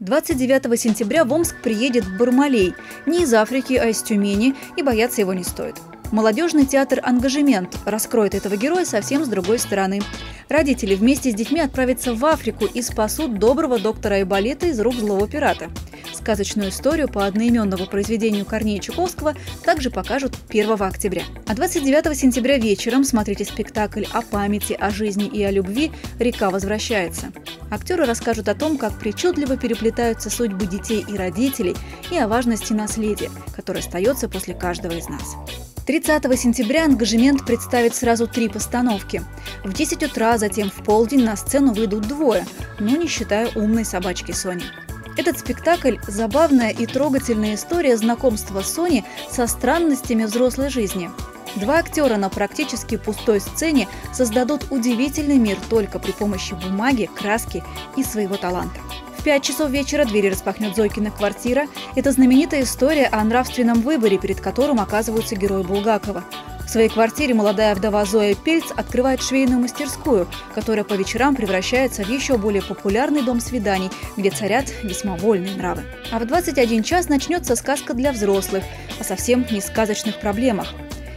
29 сентября в Омск приедет Бармалей. Не из Африки, а из Тюмени, и бояться его не стоит. Молодежный театр «Ангажемент» раскроет этого героя совсем с другой стороны. Родители вместе с детьми отправятся в Африку и спасут доброго доктора Айболита из рук злого пирата. Сказочную историю по одноименному произведению Корнея Чуковского также покажут 1 октября. А 29 сентября вечером смотрите спектакль о памяти, о жизни и о любви «Река возвращается». Актеры расскажут о том, как причудливо переплетаются судьбы детей и родителей и о важности наследия, которое остается после каждого из нас. 30 сентября ангажемент представит сразу три постановки. В 10 утра, затем в полдень на сцену выйдут двое, но не считая умной собачки Сони. Этот спектакль – забавная и трогательная история знакомства Сони со странностями взрослой жизни. Два актера на практически пустой сцене создадут удивительный мир только при помощи бумаги, краски и своего таланта. В 5 часов вечера двери распахнет Зойкина квартира. Это знаменитая история о нравственном выборе, перед которым оказываются герои Булгакова. В своей квартире молодая вдова Зоя Пельц открывает швейную мастерскую, которая по вечерам превращается в еще более популярный дом свиданий, где царят весьма вольные нравы. А в 21 час начнется сказка для взрослых о совсем не сказочных проблемах.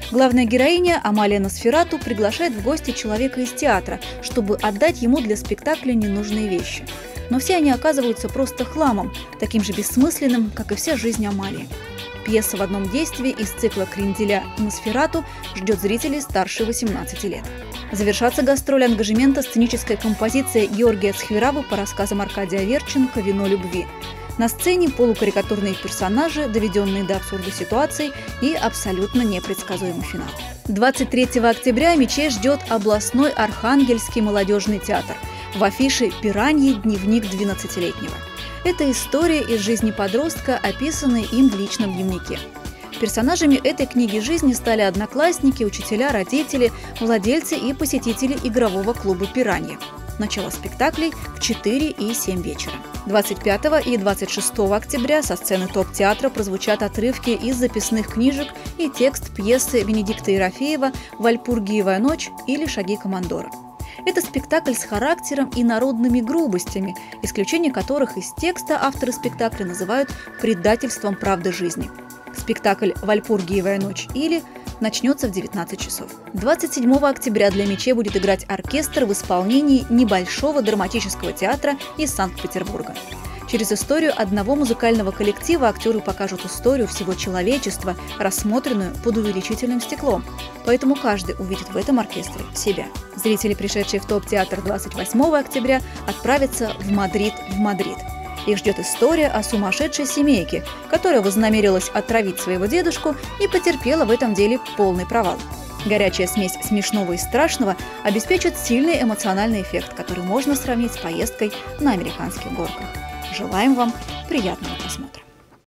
Главная героиня Амалия Носферату приглашает в гости человека из театра, чтобы отдать ему для спектакля ненужные вещи – но все они оказываются просто хламом, таким же бессмысленным, как и вся жизнь Амалии. Пьеса в одном действии из цикла Кренделя «Носферату» ждет зрителей старше 18 лет. Завершаться гастроль ангажемента сценическая композиция Георгия Цхверавы по рассказам Аркадия Верченко «Вино любви». На сцене полукарикатурные персонажи, доведенные до абсурда ситуаций и абсолютно непредсказуемый финал. 23 октября Мечей ждет областной Архангельский молодежный театр – в афише «Пираньи. Дневник 12-летнего». Это история из жизни подростка, описанная им в личном дневнике. Персонажами этой книги жизни стали одноклассники, учителя, родители, владельцы и посетители игрового клуба «Пираньи». Начало спектаклей в 4 и 7 вечера. 25 и 26 октября со сцены ТОП-театра прозвучат отрывки из записных книжек и текст пьесы Венедикта Ерофеева «Вальпургиевая ночь» или «Шаги командора». Это спектакль с характером и народными грубостями, исключение которых из текста авторы спектакля называют предательством правды жизни. Спектакль «Вальпургиевая ночь» или начнется в 19 часов. 27 октября для мечей будет играть оркестр в исполнении небольшого драматического театра из Санкт-Петербурга. Через историю одного музыкального коллектива актеры покажут историю всего человечества, рассмотренную под увеличительным стеклом. Поэтому каждый увидит в этом оркестре себя. Зрители, пришедшие в ТОП-театр 28 октября, отправятся в Мадрид в Мадрид. Их ждет история о сумасшедшей семейке, которая вознамерилась отравить своего дедушку и потерпела в этом деле полный провал. Горячая смесь смешного и страшного обеспечит сильный эмоциональный эффект, который можно сравнить с поездкой на американских горках. Желаем вам приятного просмотра.